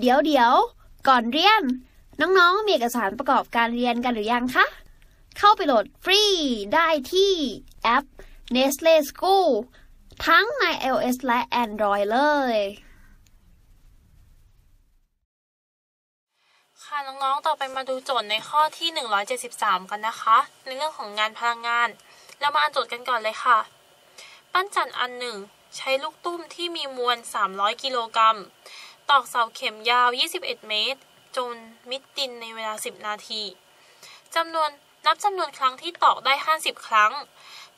เดี๋ยวเดี๋ยวก่อนเรียน น้องๆ มีเอกสารประกอบการเรียนกันหรือยังคะ เข้าไปโหลดฟรีได้ที่แอป Nestle School ทั้งใน iOS และ Android เลย ค่ะน้องๆ ต่อไปมาดูโจทย์ในข้อที่ 173 กันนะคะ ในเรื่องของงานพลังงาน เรามาอ่านโจทย์กันก่อนเลยค่ะ ปั้นจันทร์อันหนึ่ง ใช้ลูกตุ้มที่มีมวล 300 กิโลกรัม ตอกเสาเข็มยาว 21 เมตร จนมิดดินในเวลา 10 นาทีจำนวนนับจำนวนครั้งที่ตอกได้ 50 ครั้ง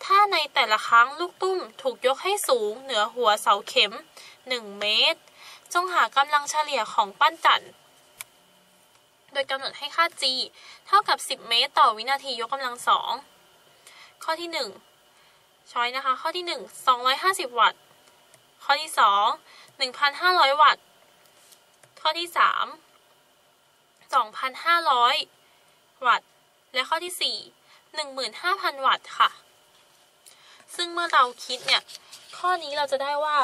ถ้าในแต่ละครั้งลูกตุ้มถูกยกให้สูงเหนือหัวเสาเข็ม 1 เมตร จงหากำลังเฉลี่ยของปั้นจันทร์โดยกำหนดให้ค่า g เท่ากับ 10 เมตร ต่อวินาทียกกำลังสอง ข้อที่ 1 ช้อยนะคะ ข้อที่ 1 250 วัตต์ ข้อที่ 2 1,500 วัตต์ ข้อที่3 2,500 วัตต์ และข้อที่4 15,000 วัตต์ค่ะ ซึ่งเมื่อเราคิดเนี่ย ข้อนี้เราจะได้ว่า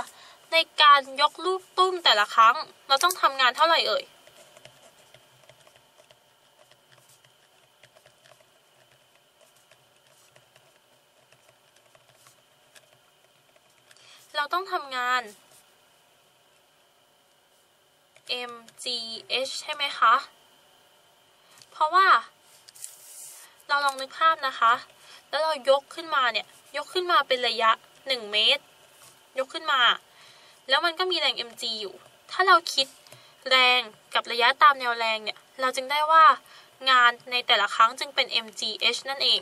ในการยกลูกตุ้มแต่ละครั้ง เราต้องทำงานเท่าไหร่เอ่ย เราต้องทำงาน mgh ใช่ไหมคะ เพราะว่า เราลองนึกภาพนะคะ แล้วเรายกขึ้นมาเนี่ย ยกขึ้นมาเป็นระยะ 1 เมตร ยกขึ้นมา แล้วมันก็มีแรง mg อยู่ ถ้าเราคิดแรงกับระยะตามแนวแรงเนี่ย เราจึงได้ว่างานในแต่ละครั้งจึงเป็น mgh นั่นเอง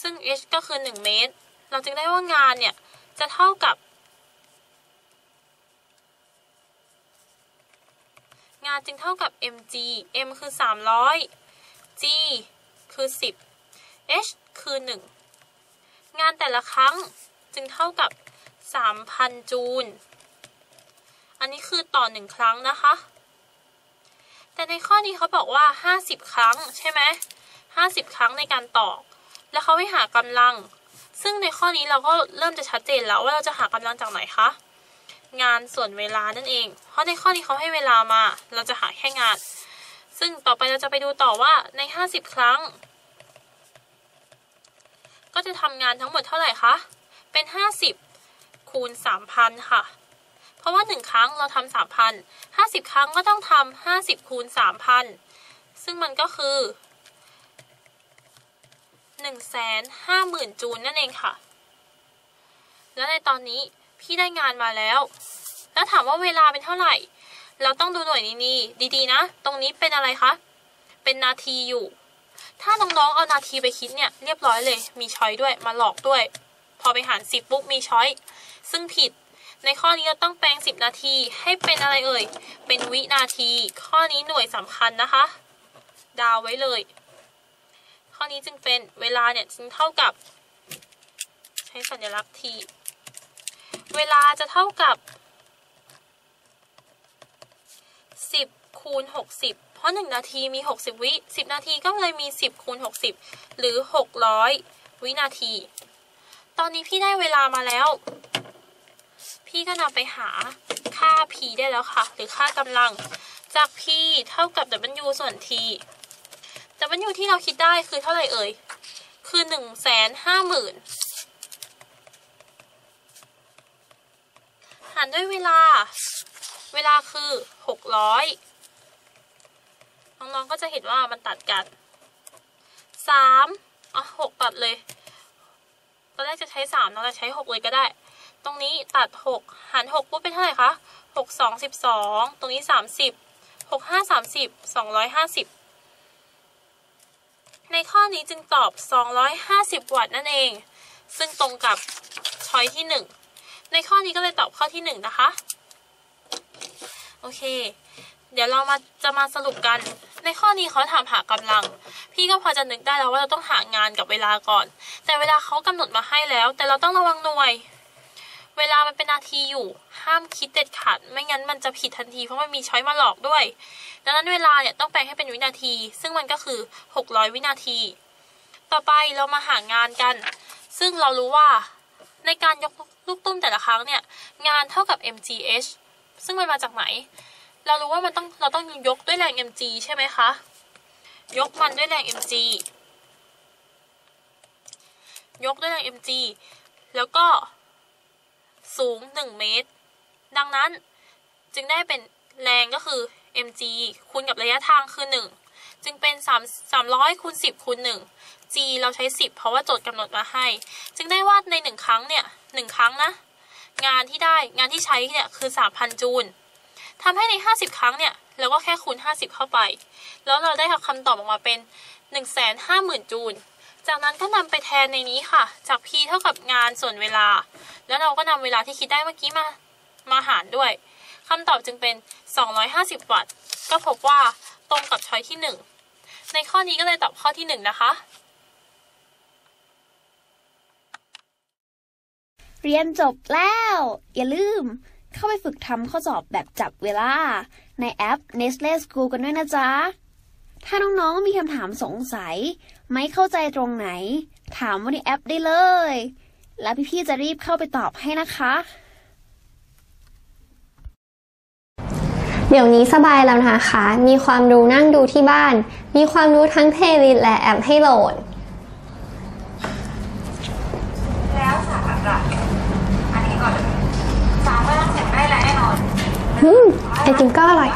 ซึ่ง h ก็คือ 1 เมตร เราจึงได้ว่างานเนี่ย จะเท่ากับ งานจึงเท่ากับ mg m คือ 300 g คือ 10 h คือ 1 งานแต่ละครั้งจึงเท่ากับ 3,000 จูล อันนี้คือต่อ 1 ครั้งนะคะ แต่ในข้อนี้เขาบอกว่า 50 ครั้งใช่ไหม50 ครั้งในการตอกแล้วเขาให้หากำลัง ซึ่งในข้อนี้เราก็เริ่มจะชัดเจนแล้วว่าเราจะหากำลังจากไหนคะ งานส่วนเวลานั่นเอง เพราะในข้อนี้เขาให้เวลามา เราจะหาแค่งาน ซึ่งต่อไปเราจะไปดูต่อว่าใน 50 ครั้ง ก็จะทำงานทั้งหมดเท่าไหร่คะ เป็น 50 คูณ 3,000 ค่ะ เพราะว่า 1 ครั้งเราทำ3,000 50 ครั้งก็ต้องทำ50 คูณ 3,000 ซึ่งมันก็คือ 150,000 จูลนั่นเองค่ะ แล้วในตอนนี้ พี่ได้งานมาแล้ว แล้วถามว่าเวลาเป็นเท่าไหร่ เราต้องดูหน่วยนี่ดีๆนะ ตรงนี้เป็นอะไรคะ เป็นนาทีอยู่ ถ้าน้องๆเอานาทีไปคิดเนี่ยเรียบร้อยเลย มีช้อยด้วย มาหลอกด้วย พอไปหารสิบปุ๊บมีช้อย ซึ่งผิด ในข้อนี้เราต้องแปลง10นาทีให้เป็นอะไรเอ่ย เป็นวินาที ข้อนี้หน่วยสำคัญนะคะ ดาวไว้เลย ข้อนี้จึงเป็นเวลาเนี่ยจึงเท่ากับ ใช้สัญลักษณ์ที เวลาจะเท่ากับ 10 คูณ 60 เพราะ 1 นาทีมี 60 วิ 10 นาทีก็เลยมี 10 คูณ 60 หรือ 600 วินาที ตอนนี้พี่ได้เวลามาแล้ว พี่ก็นำไปหาค่า p ได้แล้วค่ะ หรือค่ากำลัง จาก p เท่ากับ w ส่วน t w ที่เราคิดได้คือเท่าไหร่เอ่ย คือ 1 5 0 0 0 0ารด้วยเวลา เวลาคือ600น้องๆก็จะเห็นว่ามันตัดกัน3อะ6ตัดเลย ตอนแรกจะใช้3เราจะใช้6เลยก็ได้ ตรงนี้ตัด6หาร6ปุ๊บเป็นเท่าไหร่คะ6 2 12ตรงนี้30 6 5 30 250ในข้อนี้จึงตอบ 250 วัตต์นั่นเอง ซึ่งตรงกับช้อยที่ 1 ในข้อนี้ก็เลยตอบข้อที่1นนะคะ โอเค เดี๋ยวเรามาจะมาสรุปกัน ในข้อนี้เขาถามหากำลัง พี่ก็พอจะนึกได้แล้วว่าเราต้องหางานกับเวลาก่อน แต่เวลาเขากำหนดมาให้แล้ว แต่เราต้องระวังหน่วย เวลามันเป็นนาทีอยู่ ห้ามคิดเด็ดขาด ไม่งั้นมันจะผิดทันทีเพราะมันมีช้อยมาหลอกด้วย ดังนั้นเวลาเนี่ยต้องแปลงให้เป็นวินาที ซึ่งมันก็คือ 600 วินาที ต่อไปเรามาหางานกัน ซึ่งเรารู้ว่าในการยกลูกตุ้ม รั้งเนี่ยงานเท่ากับ mgh ซึ่งมันมาจากไหน เรารู้ว่ามันต้องเราต้องยกด้วยแรง mg ใช่ไหมคะ ยกมันด้วยแรง mg ยกด้วยแรง mg แล้วก็สูง 1 เมตร ดังนั้นจึงได้เป็นแรงก็คือ mg คูณกับระยะทางคือ 1 จึงเป็น 3 300คูณ10คูณ1 g เราใช้ 10 เพราะว่าโจทย์กำหนดมาให้ จึงได้ว่าใน 1 ครั้งเนี่ย 1 ครั้งนะ งานที่ได้งานที่ใช้เนี่ยคือ 3,000 จูลทำให้ใน 50 ครั้งเนี่ยเราก็แค่คูณ 50 เข้าไป แล้วเราได้คำตอบออกมาเป็น 150,000 จูล จากนั้นก็นำไปแทนในนี้ค่ะ จาก p เท่ากับงานส่วนเวลา แล้วเราก็นำเวลาที่คิดได้เมื่อกี้มามาหารด้วยคำตอบจึงเป็น 250 วัตต์ ก็พบว่าตรงกับช้อยที่ 1 ในข้อนี้ก็เลยตอบข้อที่ 1 นะคะ เรียนจบแล้ว อย่าลืม เข้าไปฝึกทำข้อสอบแบบจับเวลา ในแอป Nestle School กันด้วยนะจ๊ะ ถ้าน้องๆมีคำถามสงสัย ไม่เข้าใจตรงไหน ถามว่าในแอปได้เลย แล้วพี่ๆจะรีบเข้าไปตอบให้นะคะเดี๋ยวนี้สบายแล้วนะคะ มีความรู้นั่งดูที่บ้าน มีความรู้ทั้ง playlist และแอปให้โหลด ติมก็อร่อย